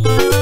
Música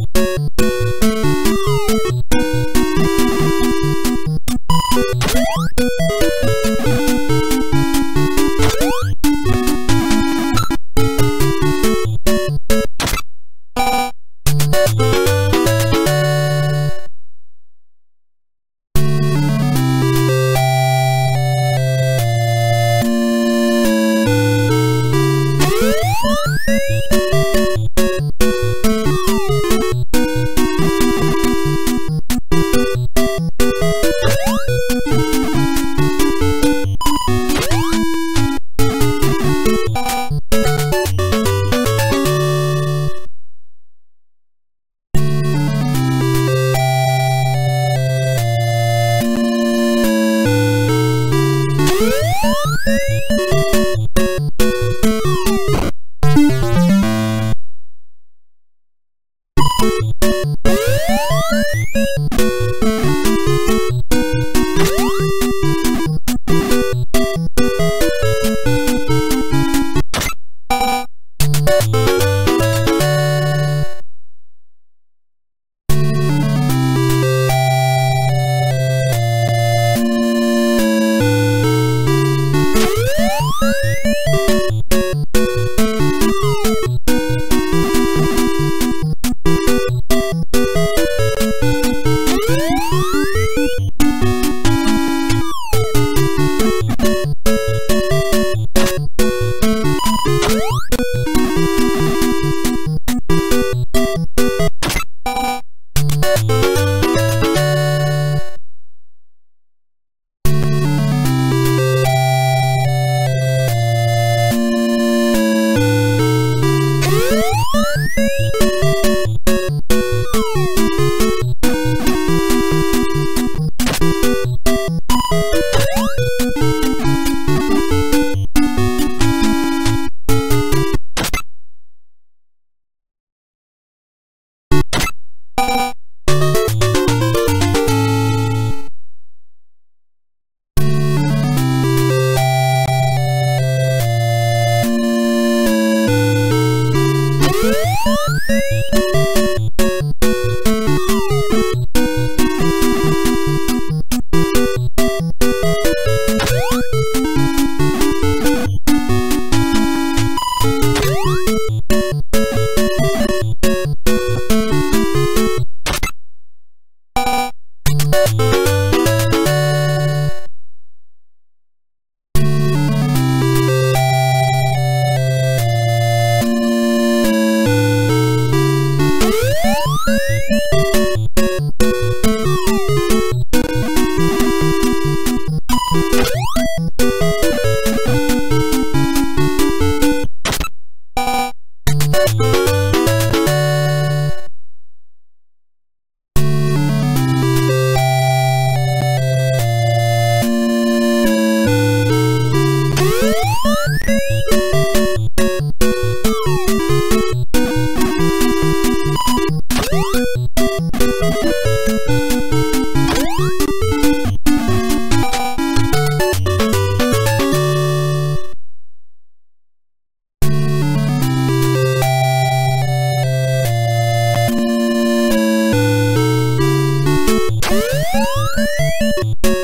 Thank you.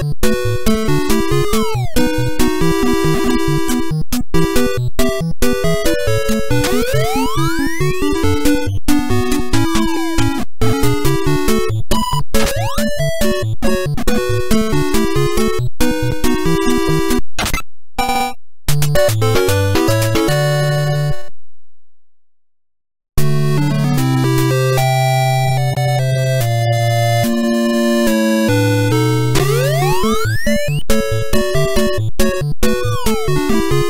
Thank you.